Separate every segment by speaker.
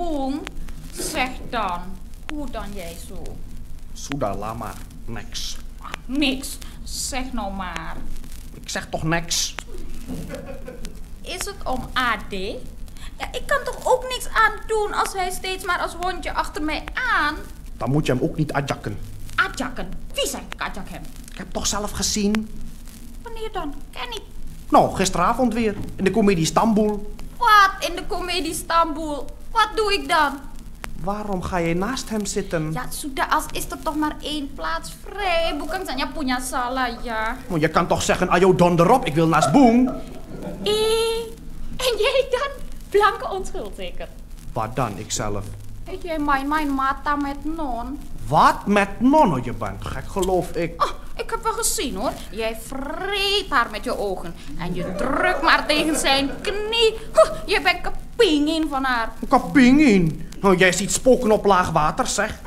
Speaker 1: Boem, zeg dan. Hoe dan jij zo?
Speaker 2: Lama, niks.
Speaker 1: Niks, zeg nou maar.
Speaker 2: Ik zeg toch niks?
Speaker 1: Is het om AD? Ja, ik kan toch ook niks aan doen als hij steeds maar als hondje achter mij aan...
Speaker 2: Dan moet je hem ook niet adjakken.
Speaker 1: Adjakken. Wie zei ik adjak hem?
Speaker 2: Ik heb toch zelf gezien?
Speaker 1: Wanneer dan? Ken ik.
Speaker 2: Nou, gisteravond weer. In de comedie Istanbul.
Speaker 1: Wat in de comedie Istanbul? Wat doe ik dan?
Speaker 2: Waarom ga je naast hem zitten?
Speaker 1: Ja, sudah, als is er toch maar één plaats vrij. Bukan saya punya salah, ja.
Speaker 2: Maar je kan toch zeggen, ayo donder op, ik wil naast Boem.
Speaker 1: Eh, en jij dan? Blanke onschuld zeker.
Speaker 2: Wat dan, ikzelf?
Speaker 1: Jij main-main mata met non?
Speaker 2: Wat met nonnen je bent, gek geloof ik.
Speaker 1: Ah, ik heb wel gezien hoor. Jij vreet haar met je ogen. En je drukt maar tegen zijn knie. Huh, je bent kapingin van haar.
Speaker 2: Kapingin. Nou, jij ziet spoken op laag water, zeg.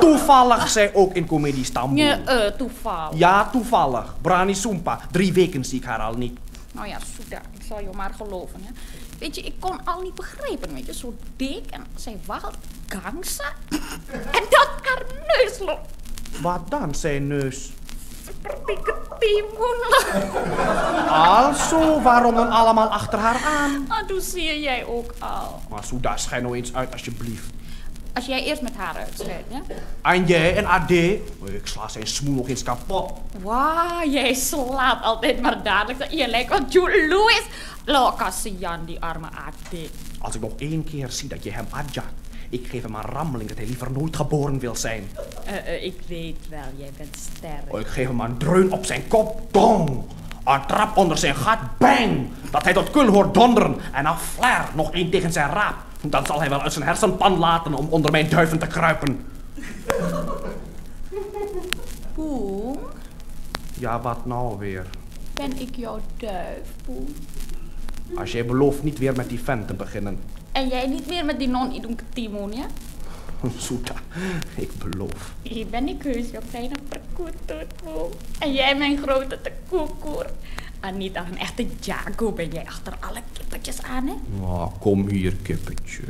Speaker 2: Toevallig zij ook in comedie Istanbul.
Speaker 1: Je, eh, toeval.
Speaker 2: Ja, toevallig. Brani Sumpa. Drie weken zie ik haar al niet.
Speaker 1: Nou ja, Soeda, ik zal je maar geloven. Hè. Weet je, ik kon al niet begrijpen, weet je. Zo dik en zij waggelt gangsa. en dat haar neus loopt.
Speaker 2: Wat dan, zijn neus? Also, waarom dan allemaal achter haar aan?
Speaker 1: Aduh, zie je jij ook al.
Speaker 2: Maar Souda, schijn nou eens uit, alsjeblieft.
Speaker 1: Als jij eerst met haar uitscheidt, hè.
Speaker 2: En jij en AD? Oh, Ik sla zijn smoel nog eens kapot.
Speaker 1: Wauw, jij slaat altijd maar dadelijk. Je lijkt wat Jude Louis. Lo, kasihan die arme AD.
Speaker 2: Als ik nog één keer zie dat je hem adjakt, ik geef hem een rammeling dat hij liever nooit geboren wil zijn.
Speaker 1: Eh, eh, ik weet wel, jij bent sterk.
Speaker 2: Oh, ik geef hem een dreun op zijn kop, dong. Een trap onder zijn gat, bang. Dat hij tot kul hoort donderen. En een flair, nog één tegen zijn raap. Dan zal hij wel uit zijn hersenpan laten om onder mijn duiven te kruipen.
Speaker 1: Boem,
Speaker 2: Ja, wat nou weer?
Speaker 1: ben ik jouw duif, Boem?
Speaker 2: Als jij belooft niet weer met die vent te beginnen.
Speaker 1: En jij niet meer met die non-idung ketimun, ja?
Speaker 2: Soeta, ik beloof.
Speaker 1: Hier ben ik heus jouw kleine perkutut, Boem. En jij mijn grote tekoekoer. En niet als een echte jago ben jij achter alle kippetjes aan, hè?
Speaker 2: Oh, kom hier, kippetje.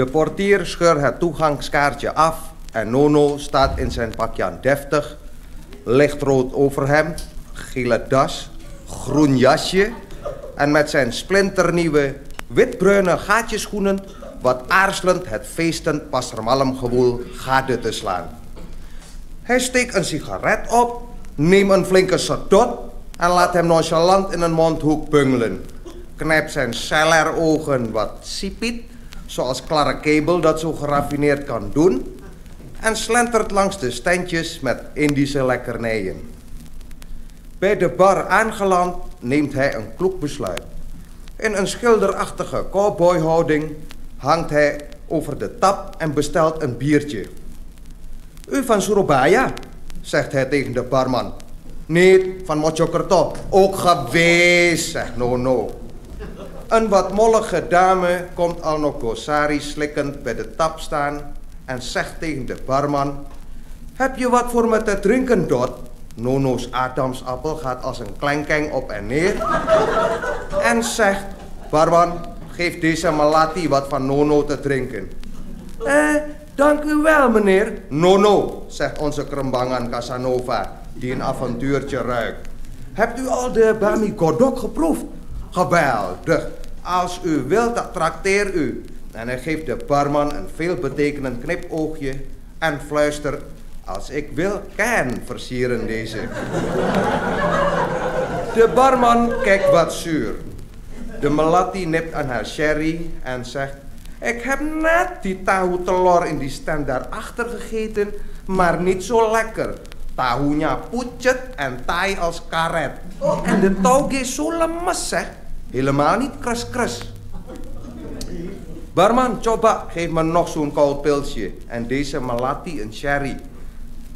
Speaker 3: De portier scheurt het toegangskaartje af en Nono staat in zijn pakje deftig, lichtrood overhemd, gele das, groen jasje en met zijn splinternieuwe witbruine gaatjeschoenen wat aarzelend het feestend passermalmgewoel gade te slaan. Hij steekt een sigaret op, neemt een flinke sadot en laat hem nonchalant in een mondhoek bungelen. Knijpt zijn ogen wat sipiet, zoals Clara Cable dat zo geraffineerd kan doen, en slentert langs de standjes met Indische lekkernijen. Bij de bar aangeland neemt hij een kloek besluit. In een schilderachtige cowboyhouding hangt hij over de tap en bestelt een biertje. U van Surabaya, zegt hij tegen de barman. Niet van Mojokerto, ook geweest, zegt Nono. Een wat mollige dame komt al nog Gosari slikkend bij de tap staan en zegt tegen de barman: Heb je wat voor me te drinken, Dot? Nono's Adamsappel gaat als een kleinkeng op en neer en zegt: Barman, geef deze malati wat van Nono te drinken. Eh, dank u wel, meneer. Nono, zegt onze krembangan Casanova, die een avontuurtje ruikt. Hebt u al de Bami Godok geproefd? Geweldig. Als u wilt, dan trakteer u. En hij geeft de barman een veelbetekenend knipoogje en fluistert... Als ik wil, kan versieren deze. De barman kijkt wat zuur. De melatti nipt aan haar sherry en zegt... Ik heb net die tahu telur in die stand daarachter gegeten, maar niet zo lekker. Tahunya pucet en taai als karet. En de tauge is zo lemes zeg. Helemaal niet kras-kras. Barman, coba, geef me nog zo'n koud pilsje. En deze melatti een sherry.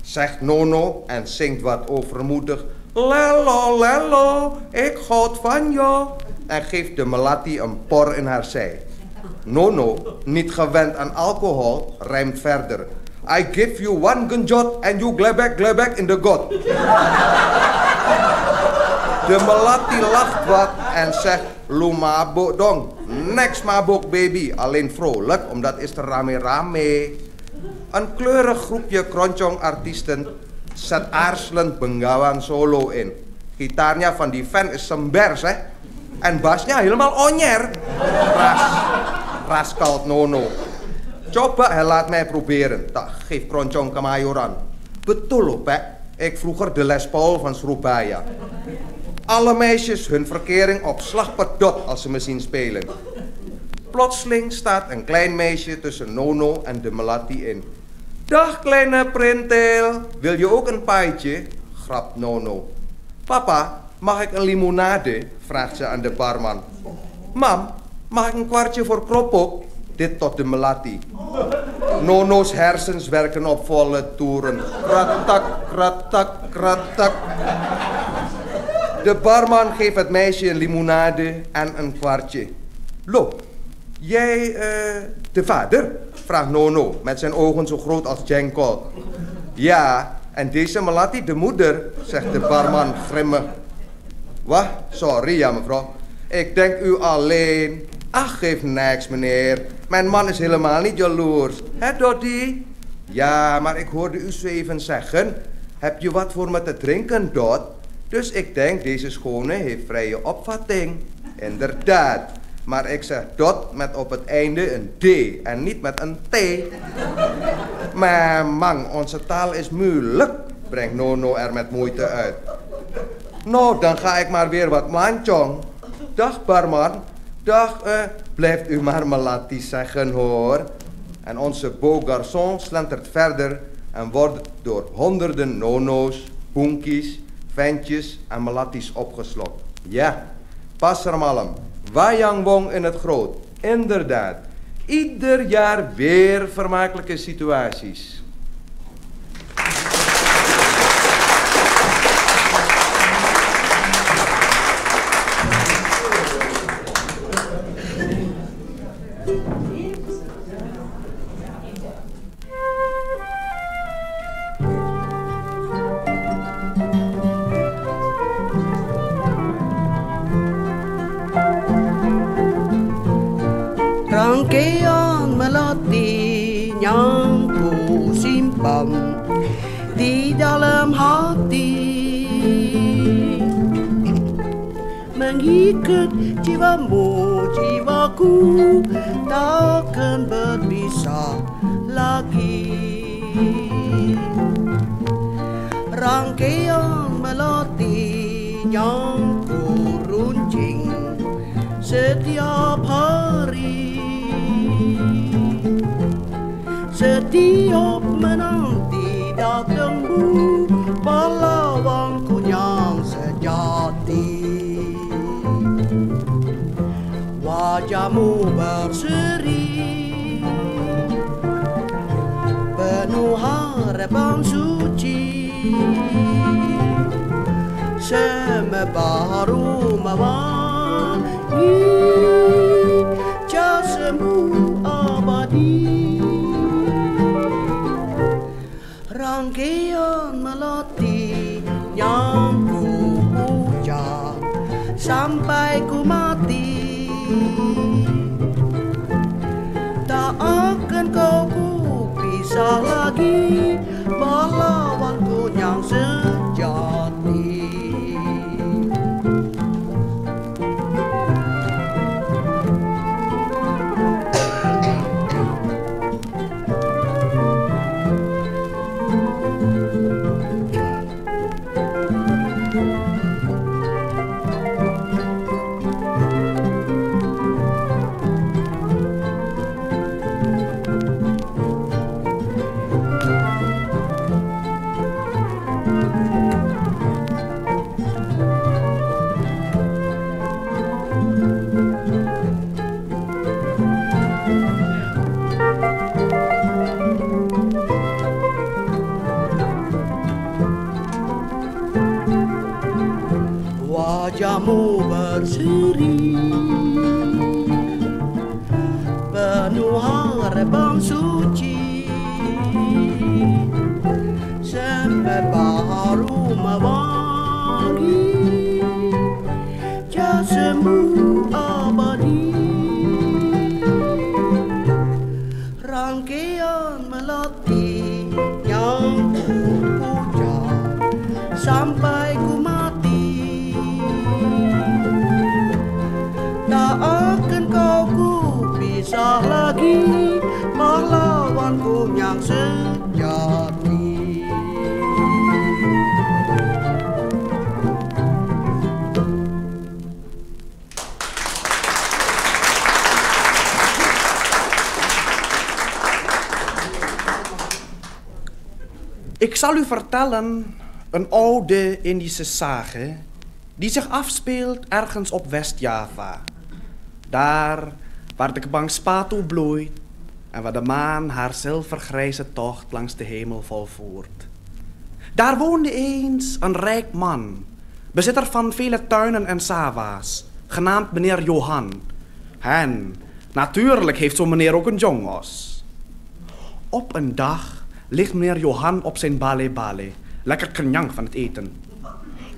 Speaker 3: Zegt Nono en zingt wat overmoedig. Lello, lello, ik houd van jou. En geeft de melatti een por in haar zij. Nono, niet gewend aan alcohol, rijmt verder. I give you one gunjot and you glebek glebek in the god. De melatti lacht wat en zegt, lu mabuk dong. Next mabuk baby, alleen vrolijk, omdat is er rame-rame. Een kleurig groepje kroncong artiesten zet aarzelend Bengawan solo in. Gitaarnya van die fan is sembers, hè. En basnya helemaal onyer. Ras, raskalt nono. Coba hij laat mij proberen. Tak, geef kroncong kemayoran. Betul loh, Pak. Ik vroeger de Les Paul van Surabaya. Alle meisjes hun verkering op slagperdot als ze me zien spelen. Plotseling staat een klein meisje tussen Nono en de Melatti in. Dag kleine printel, wil je ook een paaitje? grapt Nono. Papa, mag ik een limonade? vraagt ze aan de barman. Mam, mag ik een kwartje voor kropop? Dit tot de Melatti. Nono's hersens werken op volle toeren. Kratak, kratak, kratak. De barman geeft het meisje een limonade en een kwartje. Loop, jij eh, de vader? vraagt Nono met zijn ogen zo groot als Jenko. Ja, en deze Melati de moeder, zegt de barman grimmig. Wat? Sorry ja mevrouw. Ik denk u alleen. Ach, geef niks meneer. Mijn man is helemaal niet jaloers. Hè Doddy? Ja, maar ik hoorde u zo even zeggen. Heb je wat voor me te drinken, Dot? Dus ik denk, deze schone heeft vrije opvatting. Inderdaad. Maar ik zeg dot met op het einde een D en niet met een T. Maar man, onze taal is moeilijk, brengt Nono er met moeite uit. Nou, dan ga ik maar weer wat manchong. Dag barman. Dag, eh, blijft u maar Melati zeggen hoor. En onze beau garçon slentert verder en wordt door honderden nono's, boenkies, ventjes en Melatis opgeslokt. Ja, Passermalm, Wayangbong in het groot. Inderdaad, ieder jaar weer vermakelijke situaties.
Speaker 4: Mengikat jiwamu, jiwaku takkan berpisah lagi. Rangkaian melati yang ku runcing setiap hari. Setiap menanti datangmu Wajahmu berseri. Penuh harapan suci. Semebaru mewangi Jasamu abadi. Rangkaian melati yang ku puja Sampai ku mati 当时
Speaker 2: Ik zal u vertellen een oude Indische sage die zich afspeelt ergens op West-Java. Daar waar de Kbangspatu bloeit en waar de maan haar zilvergrijze tocht langs de hemel volvoert. Daar woonde eens een rijk man, bezitter van vele tuinen en sava's, genaamd meneer Johan. En natuurlijk heeft zo'n meneer ook een jongos. Op een dag ligt meneer Johan op zijn bale bale, lekker kenyang van het eten.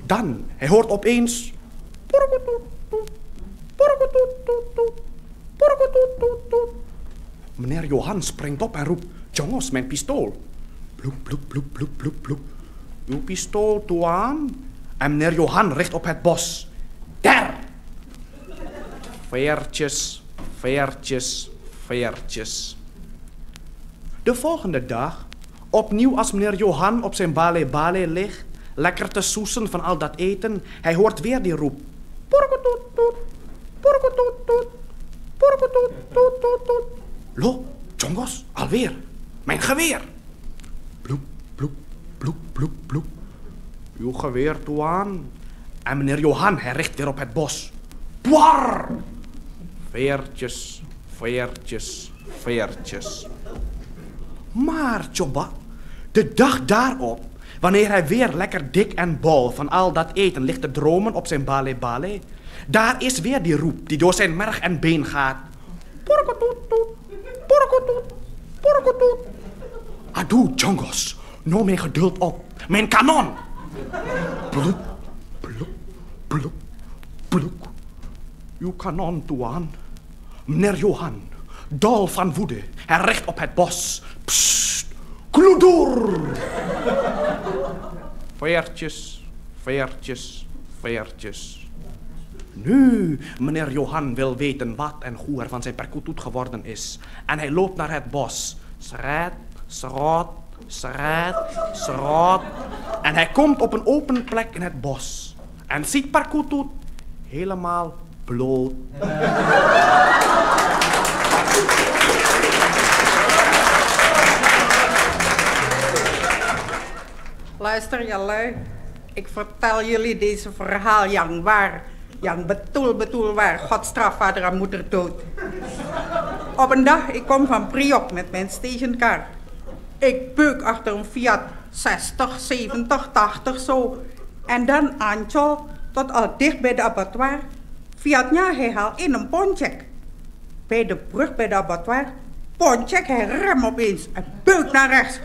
Speaker 2: Dan, hij hoort opeens... Meneer Johan springt op en roept... Jongens, mijn pistool. Bloep, bloep, bloep, bloep, bloep, bloep. Uw pistool, Tuan. En meneer Johan richt op het bos. Daar! Veertjes, veertjes, veertjes. De volgende dag, opnieuw als meneer Johan op zijn bale ligt, lekker te soesen van al dat eten, hij hoort weer die roep. Porkotoetoet, porkotoetoet, porkotoetoetoet. Lo, jongos, alweer, mijn geweer. Bloep, bloep, bloep, bloep, bloep. Uw geweer, Tuan. En meneer Johan, hij richt weer op het bos. dwar. Veertjes, veertjes, veertjes. Maar, Tjobba, de dag daarop, wanneer hij weer lekker dik en bol van al dat eten ligt te dromen op zijn bale-bale, daar is weer die roep die door zijn merg en been gaat. Porkotoet, porkotoet. Adoe, Jongos, nou mijn geduld op. Mijn kanon. Bloep, bloep, bloep, bloep. Uw kanon, Tuan. Meneer Johan, dol van woede, hij richt op het bos. Psst, kloedoer. Veertjes, veertjes, veertjes. Nu, meneer Johan wil weten wat en hoe er van zijn perkoetoet geworden is. En hij loopt naar het bos. Schrijt, schrot, schrijt, schrot. En hij komt op een open plek in het bos. En ziet perkoetoet helemaal bloot.
Speaker 5: Luister jullie, ik vertel jullie deze verhaal, Jan waar. Jan betul betul waar, God straf vader en moeder dood. Op een dag, ik kom van Priok met mijn stationcar. Ik beuk achter een Fiat 60, 70, 80 zo. En dan Antjo, tot al dicht bij de abattoir. Fiatnya hij haalt in een poncheck. Bij de brug bij de abattoir, poncheck hij rem opeens en beuk naar rechts.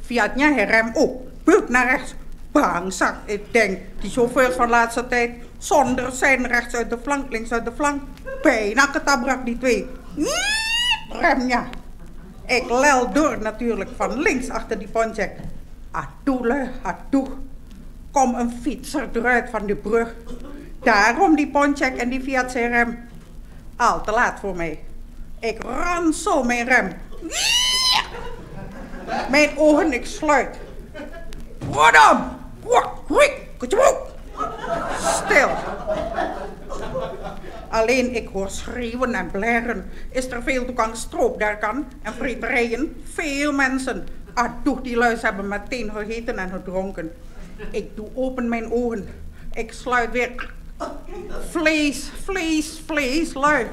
Speaker 5: Fiatnya hij rem ook, beuk naar rechts. Bang, zak. Ik denk, die chauffeurs van laatste tijd, zonder zijn rechts uit de flank, links uit de flank. Bijna getabrak die twee. Rem, ja. Ik lel door natuurlijk van links achter die poncheck. Adoele, adoe. Kom een fietser eruit van de brug. Daarom die poncheck en die Fiat rem. Al te laat voor mij. Ik ransel mijn rem. Mijn ogen, ik sluit. Rodam! Stil. Alleen ik hoor schreeuwen en blaren. Is er veel toegang stroop daar kan en frieterijen? Veel mensen. Ah, doe, die luis hebben meteen gegeten en gedronken. Ik doe open mijn ogen. Ik sluit weer. Vlees, vlees, vlees, lui.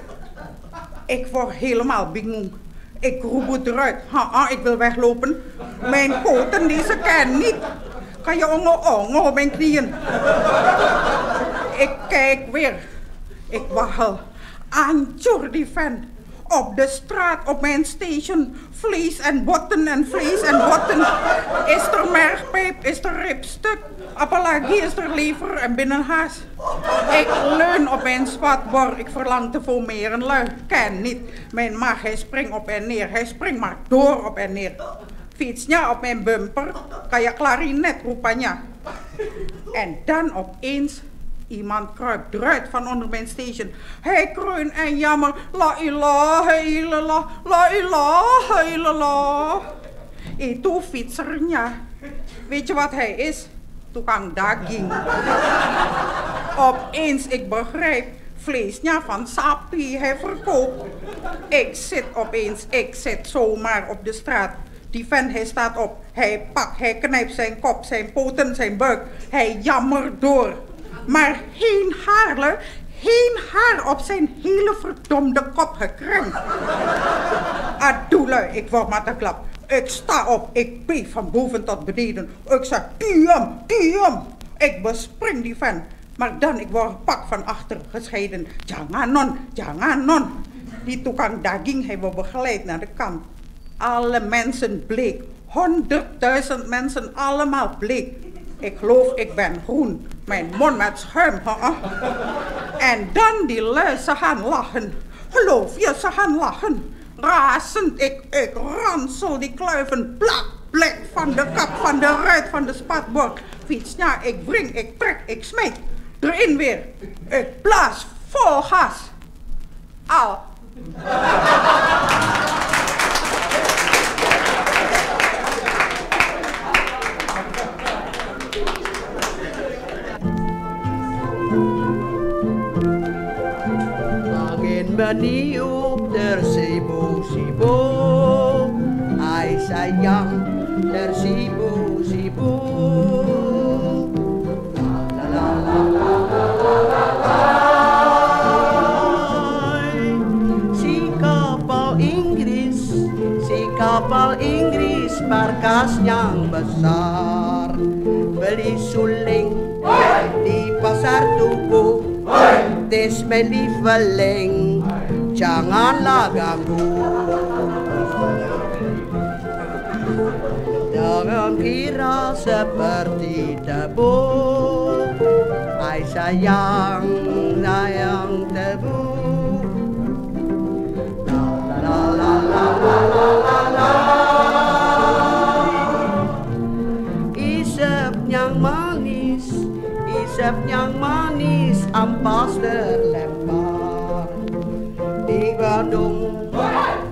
Speaker 5: Ik word helemaal bingoen. Ik roep het eruit. Ha, ik wil weglopen. Mijn poten die ze kennen niet. Kan je ongo ongo op mijn knieën. Ik kijk weer. Ik waggel. Aan die vent. Op de straat, op mijn station. Vlees en botten en vlees en botten. Is er mergpijp, is er ribstuk. Appelagie is er lever en binnenhaas. Ik leun op mijn spatbord. Ik verlang te. Een lui ken niet. Mijn maag, hij springt op en neer. Hij springt maar door op en neer. Fietsnya op mijn bumper. Kayak klarinet rupanya. En dan opeens Iemand kruipt eruit van onder mijn station. Hij kreun en jammer. La ilaha illallah. La ilaha illallah. Itu fietsernya. Weet je wat hij is? Tukang daging. Opeens, ik begrijp. Vleesja van sapi, hij verkoopt. Ik zit opeens, ik zit zomaar op de straat. Die vent, hij staat op. Hij pakt, hij knijpt zijn kop, zijn poten, zijn buik. Hij jammert door. Maar geen haarle, geen haar op zijn hele verdomde kop gekrenkt. Adoele, ik word maar te klap. Ik sta op, ik beef van boven tot beneden. Ik zeg, Tiem, Tiem. Ik bespring die vent. Maar dan, ik word gepakt van achter, gescheiden. Jangan non, jangan non. Die toekang daging hebben we begeleid naar de kant. Alle mensen bleek. Honderdduizend mensen, allemaal bleek. Ik geloof, ik ben groen. Mijn mond met schuim. En dan die lui, ze gaan lachen. Geloof je, ze gaan lachen. Razend, ik, ik ransel die kluiven plak, plek van de kap, van de ruit, van de spatbord. Fiets, ja, ik wring, ik trek, ik smijt. Erin weer. Ik blaas vol gas. niet
Speaker 4: op der Sibo, Sibo. Hij zei ja, der Si kapal Inggris, si kapal Inggris, barkas yang besar. Beli suling di pasar tubuh. Het is mijn. Janganlah ganggu. Jangan kira seperti debu Hai sayang, sayang debu La la la la la la la Isep yang manis, isep yang manis Ampas terlempar Bandung.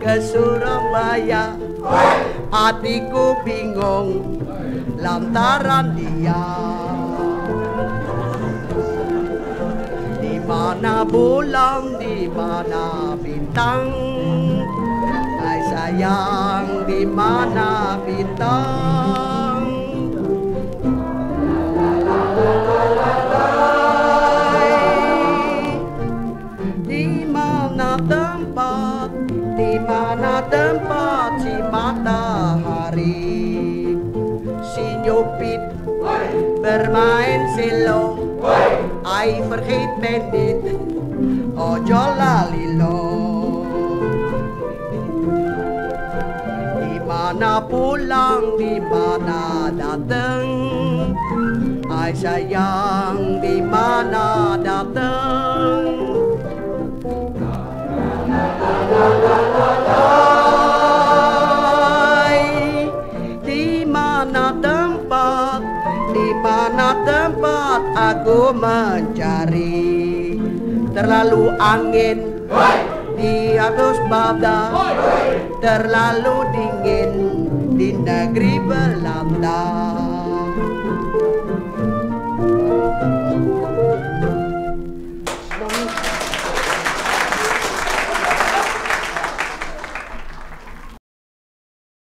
Speaker 4: Ke Surabaya. Hatiku bingung. Lantaran dia. Di mana bulan, di mana bintang? Hai sayang, di mana bintang? Hai, bermain selo Ai vergeet mij niet, oh jolalilo Di mana pulang, di mana datang Ay sayang, di mana datang Ay, aku mencari. Terlalu angin di atas Baghdad Terlalu dingin di negeri Belanda